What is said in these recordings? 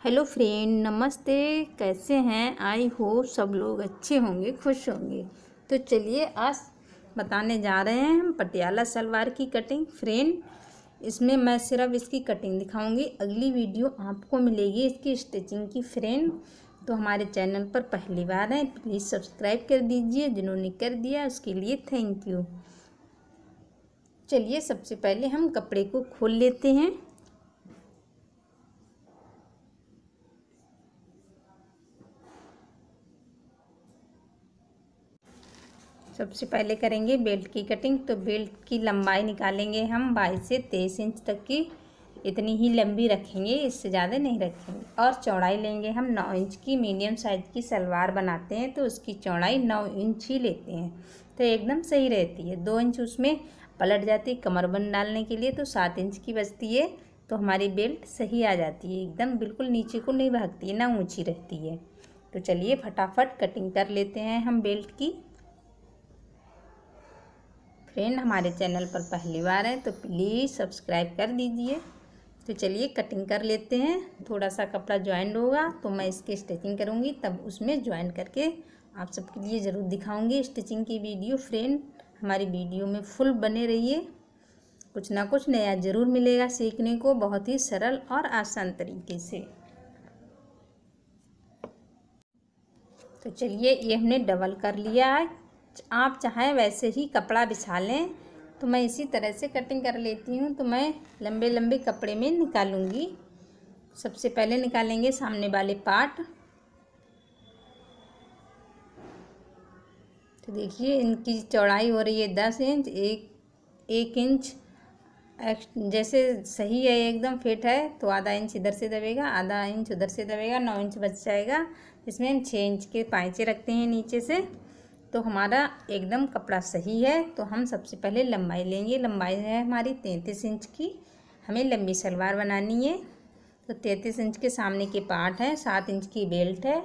Hello friend, नमस्ते। कैसे हैं? आई हो सब लोग अच्छे होंगे, खुश होंगे। तो चलिए, आज बताने जा रहे हैं हम पटियाला सलवार की कटिंग फ्रेंड, इसमें मैं सिर्फ़ इसकी कटिंग दिखाऊँगी। अगली वीडियो आपको मिलेगी इसकी स्टिचिंग की। फ्रेंड तो हमारे चैनल पर पहली बार है प्लीज़ सब्सक्राइब कर दीजिए। जिन्होंने कर दिया, उसके लिए थैंक यू चलिए, सबसे पहले हम कपड़े को खोल लेते हैं। सबसे पहले करेंगे बेल्ट की कटिंग तो बेल्ट की लंबाई निकालेंगे हम बाईस से तेईस इंच तक की। इतनी ही लंबी रखेंगे, इससे ज़्यादा नहीं रखेंगे। और चौड़ाई लेंगे हम नौ इंच की, मीडियम साइज़ की सलवार बनाते हैं तो उसकी चौड़ाई नौ इंच ही लेते हैं। तो एकदम सही रहती है। दो इंच उसमें पलट जाती है कमरबंद डालने के लिए तो सात इंच की बचती है तो हमारी बेल्ट सही आ जाती है। एकदम बिल्कुल नीचे को नहीं भागती है, ना ऊँची रहती है। तो चलिए फटाफट कटिंग कर लेते हैं हम बेल्ट की। फ्रेंड हमारे चैनल पर पहली बार है तो प्लीज़ सब्सक्राइब कर दीजिए। तो चलिए कटिंग कर लेते हैं। थोड़ा सा कपड़ा ज्वाइंट होगा तो मैं इसकी स्टिचिंग करूँगी, तब उसमें ज्वाइंट करके आप सबके लिए ज़रूर दिखाऊँगी स्टिचिंग की वीडियो। फ्रेंड, हमारी वीडियो में फुल बने रहिए। कुछ ना कुछ नया ज़रूर मिलेगा सीखने को, बहुत ही सरल और आसान तरीके से। तो चलिए, ये हमने डबल कर लिया है। आप चाहें वैसे ही कपड़ा बिछा लें। तो मैं इसी तरह से कटिंग कर लेती हूँ। तो मैं लंबे लंबे कपड़े में निकालूँगी। सबसे पहले निकालेंगे सामने वाले पार्ट तो देखिए, इनकी चौड़ाई हो रही है दस इंच, एक एक इंच। जैसे सही है, एकदम फिट है तो आधा इंच इधर से दबेगा, आधा इंच उधर से दबेगा, नौ इंच बच जाएगा। इसमें हम छः इंच के पाइचे रखते हैं नीचे से। तो हमारा एकदम कपड़ा सही है तो हम सबसे पहले लंबाई लेंगे। लंबाई है हमारी तैंतीस इंच की। हमें लंबी सलवार बनानी है। तो तैंतीस इंच के सामने के पार्ट है, सात इंच की बेल्ट है।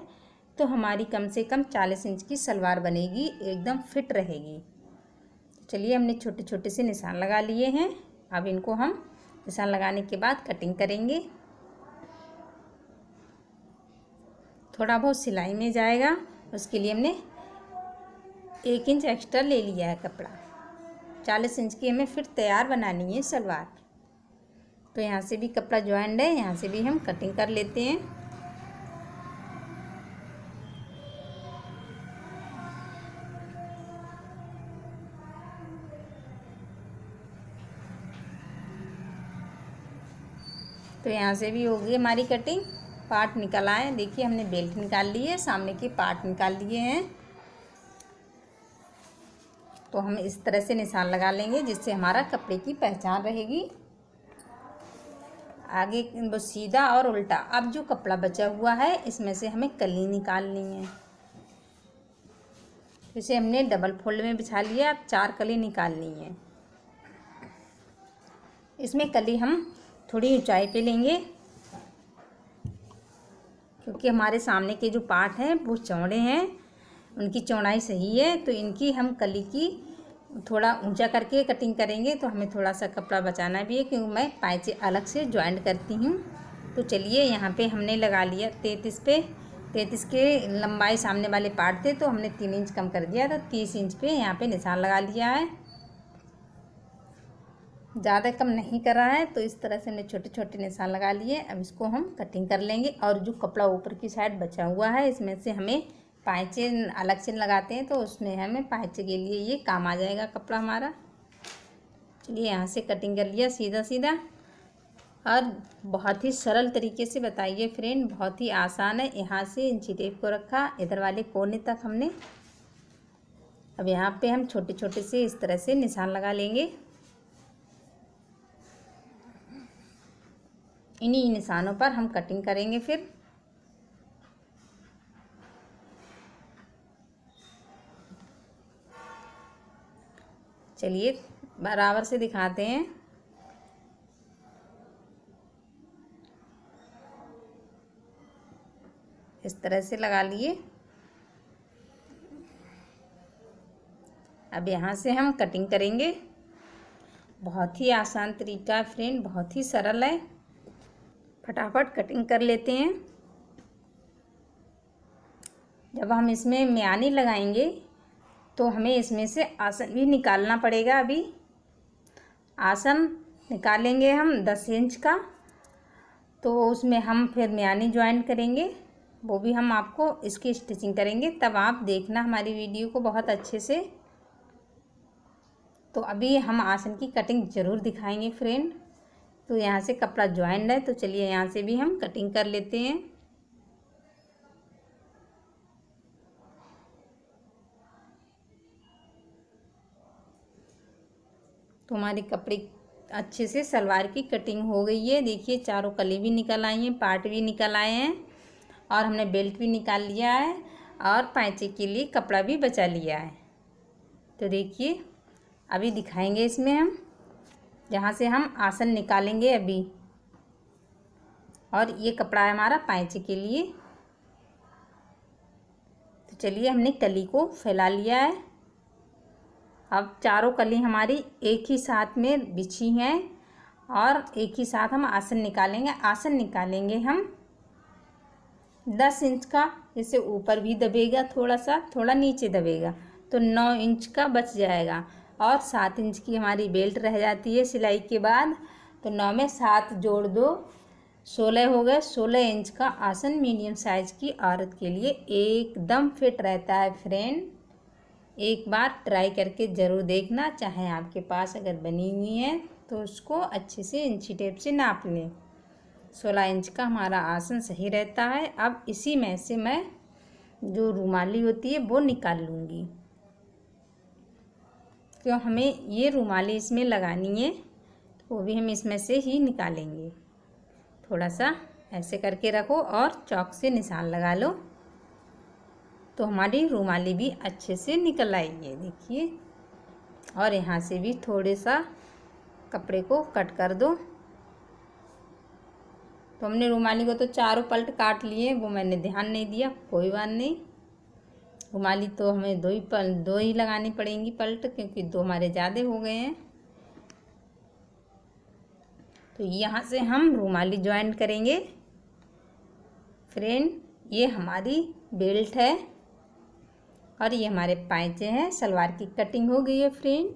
तो हमारी कम से कम चालीस इंच की सलवार बनेगी, एकदम फिट रहेगी। चलिए हमने छोटे छोटे से निशान लगा लिए हैं। अब इनको हम निशान लगाने के बाद कटिंग करेंगे। थोड़ा बहुत सिलाई में जाएगा, उसके लिए हमने एक इंच एक्स्ट्रा ले लिया है कपड़ा। चालीस इंच की हमें फिर तैयार बनानी है सलवार। तो यहाँ से भी कपड़ा ज्वाइंट है, यहाँ से भी हम कटिंग कर लेते हैं। तो यहाँ से भी होगी हमारी कटिंग। पार्ट निकल आए देखिए हमने बेल्ट निकाल ली है, सामने के पार्ट निकाल लिए हैं। तो हम इस तरह से निशान लगा लेंगे, जिससे हमारा कपड़े की पहचान रहेगी। आगे वो सीधा और उल्टा। अब जो कपड़ा बचा हुआ है, इसमें से हमें कली निकालनी है। इसे हमने डबल फोल्ड में बिछा लिया, अब चार कली निकालनी है। इसमें कली हम थोड़ी ऊंचाई पे लेंगे, क्योंकि हमारे सामने के जो पार्ट हैं, वो चौड़े हैं। उनकी चौड़ाई सही है तो इनकी हम कली की थोड़ा ऊँचा करके कटिंग करेंगे तो हमें थोड़ा सा कपड़ा बचाना भी है, क्योंकि मैं पाइचे अलग से ज्वाइंट करती हूँ। तो चलिए, यहाँ पे हमने लगा लिया तैंतीस पे। तैंतीस के लंबाई सामने वाले पार्ट थे तो हमने तीन इंच कम कर दिया तो तीस इंच पे यहाँ पे निशान लगा लिया है। ज़्यादा कम नहीं कर रहा है तो इस तरह से हमने छोटे छोटे निशान लगा लिए। अब इसको हम कटिंग कर लेंगे, और जो कपड़ा ऊपर की साइड बचा हुआ है, इसमें से हमें पाइचे अलग से लगाते हैं तो उसमें हमें पाइचे के लिए ये काम आ जाएगा कपड़ा हमारा। चलिए यहाँ से कटिंग कर लिया सीधा सीधा और बहुत ही सरल तरीके से बताइए फ्रेंड बहुत ही आसान है। यहाँ से इंची टेप को रखा, इधर वाले कोने तक हमने। अब यहाँ पे हम छोटे छोटे से इस तरह से निशान लगा लेंगे। इन्हीं निशानों पर हम कटिंग करेंगे फिर। चलिए, बराबर से दिखाते हैं। इस तरह से लगा लिए। अब यहाँ से हम कटिंग करेंगे। बहुत ही आसान तरीका है फ्रेंड बहुत ही सरल है। फटाफट कटिंग कर लेते हैं। जब हम इसमें म्यानी लगाएँगे तो हमें इसमें से आसन भी निकालना पड़ेगा अभी। आसन निकालेंगे हम दस इंच का तो उसमें हम फिर म्यानी ज्वाइन करेंगे। वो भी हम आपको इसकी स्टिचिंग करेंगे, तब आप देखना हमारी वीडियो को बहुत अच्छे से। तो अभी हम आसन की कटिंग ज़रूर दिखाएँगे फ्रेंड। तो यहाँ से कपड़ा ज्वाइंट है तो चलिए यहाँ से भी हम कटिंग कर लेते हैं। तो हमारे कपड़े अच्छे से सलवार की कटिंग हो गई है। देखिए, चारों कली भी निकल आई हैं, पार्ट भी निकल आए हैं और हमने बेल्ट भी निकाल लिया है और पैंचे के लिए कपड़ा भी बचा लिया है। तो देखिए, अभी दिखाएँगे इसमें हम, जहाँ से हम आसन निकालेंगे अभी। और ये कपड़ा है हमारा पैंचे के लिए। तो चलिए, हमने कली को फैला लिया है। अब चारों कली हमारी एक ही साथ में बिछी हैं और एक ही साथ हम आसन निकालेंगे। आसन निकालेंगे हम दस इंच का। जैसे ऊपर भी दबेगा थोड़ा सा, थोड़ा नीचे दबेगा। तो नौ इंच का बच जाएगा और सात इंच की हमारी बेल्ट रह जाती है सिलाई के बाद। तो नौ में सात जोड़ दो। सोलह हो गए। सोलह इंच का आसन मीडियम साइज़ की औरत के लिए एकदम फिट रहता है फ्रेंड। एक बार ट्राई करके ज़रूर देखना, चाहे आपके पास अगर बनी हुई है तो उसको अच्छे से इंची टेप से नाप लें। सोलह इंच का हमारा आसन सही रहता है। अब इसी में से मैं जो रुमाली होती है, वो निकाल लूँगी। क्यों? हमें ये रुमाली इसमें लगानी है तो वो भी हम इसमें से ही निकालेंगे। थोड़ा सा ऐसे करके रखो और चौक से निशान लगा लो। तो हमारी रुमाली भी अच्छे से निकल आई है देखिए। और यहाँ से भी थोड़े सा कपड़े को कट कर दो। तो हमने रुमाली को तो चारों पलट काट लिए, वो मैंने ध्यान नहीं दिया, कोई बात नहीं। रुमाली तो हमें दो ही पल, दो ही लगानी पड़ेंगी पलट, क्योंकि दो हमारे ज़्यादा हो गए हैं। तो यहाँ से हम रुमाली ज्वाइन करेंगे। फ्रेंड, ये हमारी बेल्ट है। और ये हमारे पैंचे हैं सलवार की कटिंग हो गई है फ्रेंड